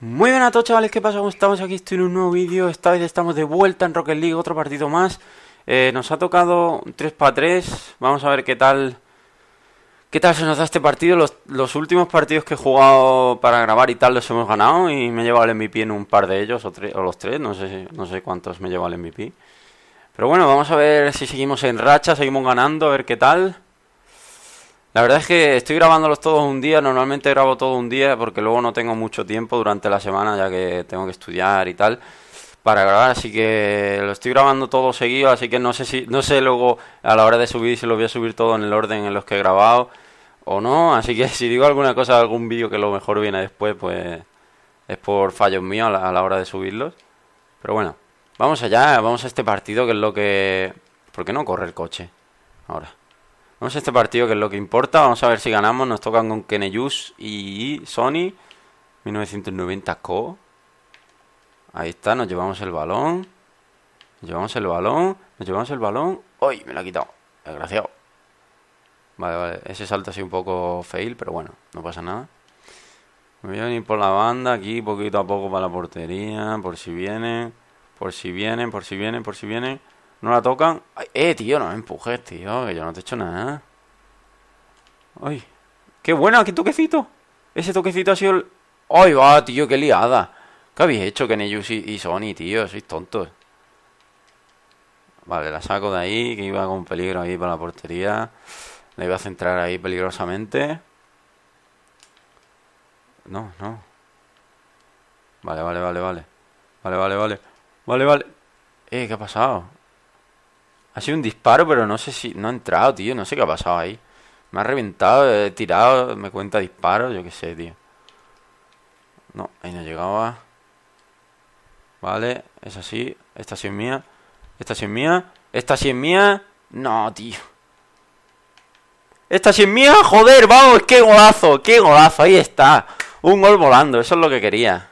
Muy buenas a todos chavales, ¿qué pasa? ¿Cómo estamos? Aquí estoy en un nuevo vídeo, esta vez estamos de vuelta en Rocket League, otro partido más eh, Nos ha tocado 3 para 3, vamos a ver qué tal ¿Qué tal se nos da este partido? Los, los, últimos partidos que he jugado para grabar y tal los hemos ganado y me he llevado el MVP en un par de ellos, o, o los tres, no sé, no sé cuántos me llevo el MVP Pero bueno, vamos a ver si seguimos en racha, seguimos ganando, a ver qué tal la verdad es que estoy grabándolos todos un día, normalmente grabo todo un día porque luego no tengo mucho tiempo durante la semana ya que tengo que estudiar y tal para grabar, así que lo estoy grabando todo seguido, así que no sé si no sé luego a la hora de subir si lo voy a subir todo en el orden en los que he grabado o no, así que si digo alguna cosa, algún vídeo que lo mejor viene después, pues es por fallos míos a la, a la hora de subirlos. Pero bueno, vamos allá, vamos a este partido que es lo que... ¿Por qué no corre el coche? Ahora. Vamos a este partido que es lo que importa. Vamos a ver si ganamos. Nos tocan con Keneyus y Sony. 1990 Co. Ahí está, nos llevamos el balón. Nos llevamos el balón. Nos llevamos el balón. ¡Uy! Me lo ha quitado. Desgraciado. Vale, vale. Ese salto ha sido un poco fail, pero bueno, no pasa nada. Me voy a venir por la banda aquí, poquito a poco para la portería. Por si vienen. Por si vienen, por si vienen, por si vienen. No la tocan. Eh, tío, no me empujes, tío, que yo no te he hecho nada. Ay, qué buena, qué toquecito. Ese toquecito ha sido el... Ay, va, tío, qué liada. ¿Qué habéis hecho, Keneyus y, y Sony, tío? Sois tontos. Vale, la saco de ahí, que iba con peligro ahí para la portería. La iba a centrar ahí peligrosamente. No, no. Vale, vale, vale, vale. Vale, vale, vale. Vale, vale. Eh, ¿qué ha pasado? Ha sido un disparo, pero no sé si... No ha entrado, tío. No sé qué ha pasado ahí. Me ha reventado, he tirado, me cuenta disparo, yo qué sé, tío. No, ahí no llegaba. Vale, es así. Esta sí es mía. Esta sí es mía. Esta sí es mía. No, tío. Esta sí es mía. Joder, vamos, qué golazo, qué golazo. Ahí está. Un gol volando, eso es lo que quería.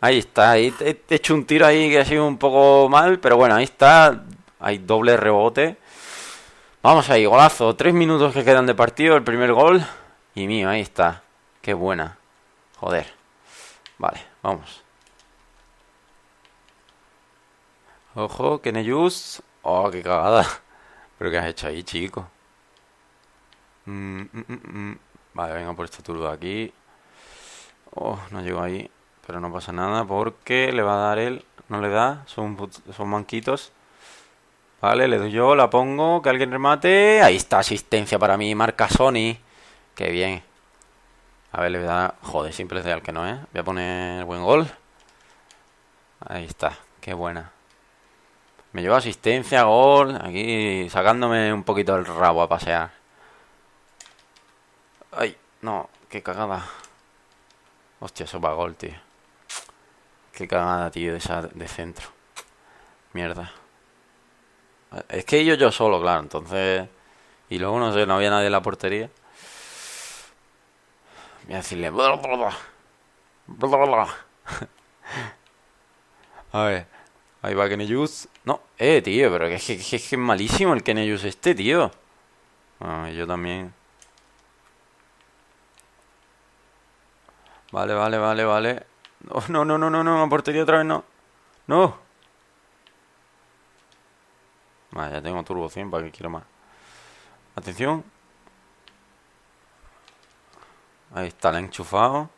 Ahí está. He hecho un tiro ahí que ha sido un poco mal, pero bueno, ahí está. Hay doble rebote. Vamos ahí, golazo. Tres minutos que quedan de partido. El primer gol. Y mío, ahí está. Qué buena. Joder. Vale, vamos. Ojo, Keneyus. Oh, qué cagada. ¿Pero qué has hecho ahí, chico? Mm, mm, mm, vale, venga por turbo de aquí. Oh, no llego ahí. Pero no pasa nada porque le va a dar él. No le da. Son, son manquitos. Vale, le doy yo, la pongo, que alguien remate. Ahí está, asistencia para mí, marca Sony. Qué bien. A ver, le voy a dar... Joder, siempre es al que no, ¿eh? Voy a poner buen gol. Ahí está, qué buena. Me llevo asistencia, gol. Aquí sacándome un poquito el rabo a pasear. Ay, no, qué cagada. Hostia, eso va gol, tío. Qué cagada, tío, de, esa, de centro. Mierda. Es que yo yo solo, claro, entonces... Y luego, no sé, no había nadie en la portería. Voy a decirle... a ver. Ahí va Keneyus. No, eh, tío, pero que es que, es malísimo el Keneyus este, tío. Ah, yo también. Vale, vale, vale, vale. No, no, no, no, no, no, portería otra vez no. No. Vale, ya tengo turbo 100, ¿para que quiero más? Atención. Ahí está, el enchufado.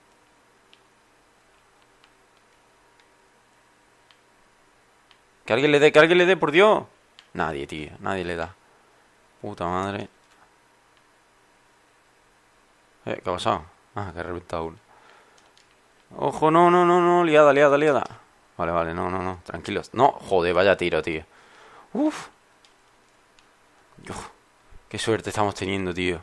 Que alguien le dé, que alguien le dé, por Dios. Nadie, tío, nadie le da. Puta madre. Eh, ¿qué ha pasado? Ah, que ha reventado uno. Ojo, no, no, no, no, liada, liada, liada. Vale, vale, no, no, no, tranquilos. No, joder, vaya tiro, tío. Uf. Qué suerte estamos teniendo, tío.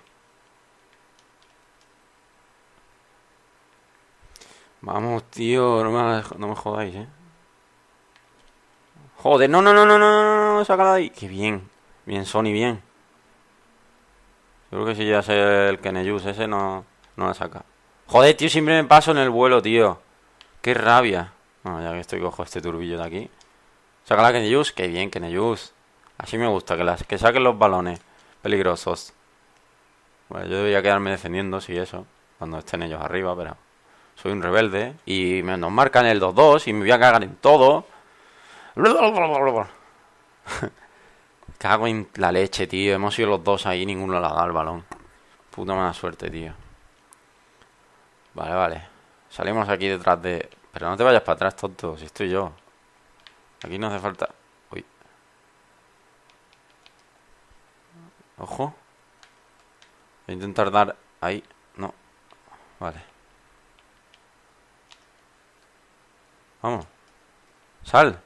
Vamos, tío, no me, no me jodáis, eh. Joder, no, no, no, no, no, no, no, sácala de ahí. Qué bien. Bien, Sony, bien. Creo que si ya sé el Keneyus ese no, no la saca. Joder, tío, siempre me paso en el vuelo, tío. Qué rabia. Bueno, ya que estoy cojo este turbillo de aquí. Saca la Keneyus, qué bien, Keneyus. Así me gusta, que, las, que saquen los balones peligrosos. Bueno, yo debería quedarme defendiendo, si eso, cuando estén ellos arriba, pero Soy un rebelde. Y me nos marcan el 2-2 y me voy a cagar en todo. Cago en la leche, tío. Hemos sido los dos ahí, ninguno le ha dado el balón. Puta mala suerte, tío. Vale, vale. Salimos aquí detrás de... Pero no te vayas para atrás, tonto, si estoy yo. Aquí no hace falta... Ojo. Voy a intentar dar... Ahí. No. Vale. Vamos. Sal.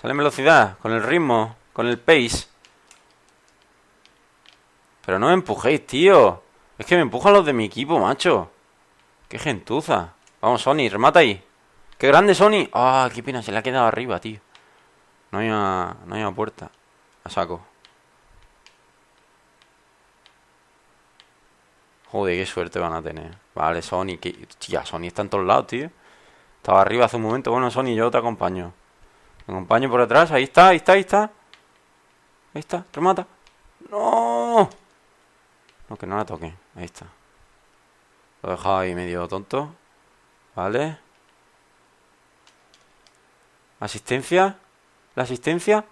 Sale en velocidad, con el ritmo, con el pace. Pero no me empujéis, tío. Es que me empujan los de mi equipo, macho. Qué gentuza. Vamos, Sony, remata ahí. Qué grande, Sony. Ah, qué pena, se le ha quedado arriba, tío. No hay una, no hay una puerta. A saco. Joder, qué suerte van a tener. Vale, Sony. Que... Tía, Sony está en todos lados, tío. Estaba arriba hace un momento. Bueno, Sony, yo te acompaño. Te acompaño por atrás. Ahí está, ahí está, ahí está. Ahí está, remata. ¡No! No, que no la toque. Ahí está. Lo he dejado ahí medio tonto. Vale. ¿Asistencia? ¿La asistencia?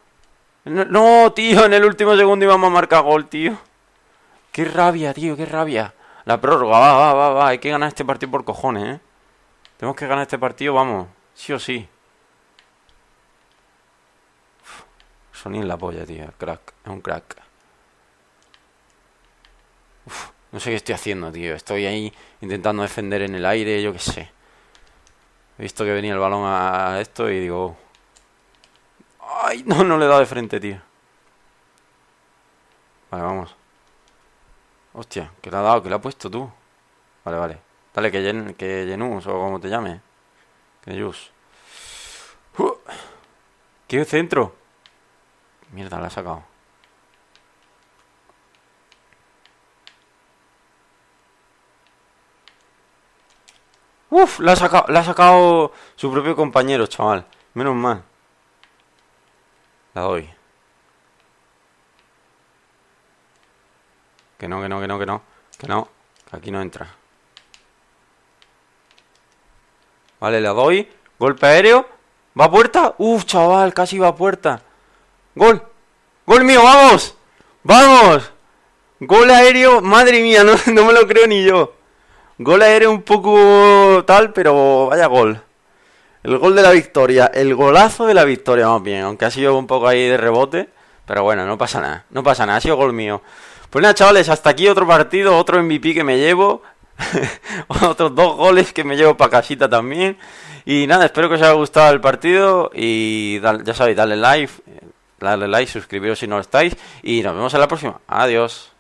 No, tío, en el último segundo íbamos a marcar gol, tío. Qué rabia, tío, qué rabia. La prórroga, va, va, va, va. Hay que ganar este partido por cojones, ¿eh? Tenemos que ganar este partido, vamos. Sí o sí. Sony en la polla, tío. Crack. Es un crack. No sé qué estoy haciendo, tío. Estoy ahí intentando defender en el aire, yo qué sé. He visto que venía el balón a esto y digo... ¡Ay! No, no le he dado de frente, tío. Vale, vamos. Hostia, que le ha dado, que le ha puesto tú. Vale, vale. Dale, que, Yen, que o como te llame. Que Yus. Uh, ¿Qué centro? Mierda, la ha sacado. Uf, la ha sacado, la ha sacado su propio compañero, chaval. Menos mal. La doy. Que no, que no, que no, que no. Que no. Aquí no entra. Vale, la doy. Golpe aéreo. ¿Va a puerta? Uf, chaval, casi va a puerta. Gol. Gol mío, vamos. Vamos. Gol aéreo. Madre mía, no, no me lo creo ni yo. Gol aéreo un poco tal, pero vaya gol. El gol de la victoria. El golazo de la victoria, más bien. Aunque ha sido un poco ahí de rebote. Pero bueno, no pasa nada. No pasa nada. Ha sido gol mío. Pues nada, chavales, hasta aquí otro partido. Otro MVP que me llevo. Otros dos goles que me llevo para casita también. Y nada, espero que os haya gustado el partido. Y ya sabéis, dale like, dale like, suscribiros si no estáis. Y nos vemos en la próxima. Adiós.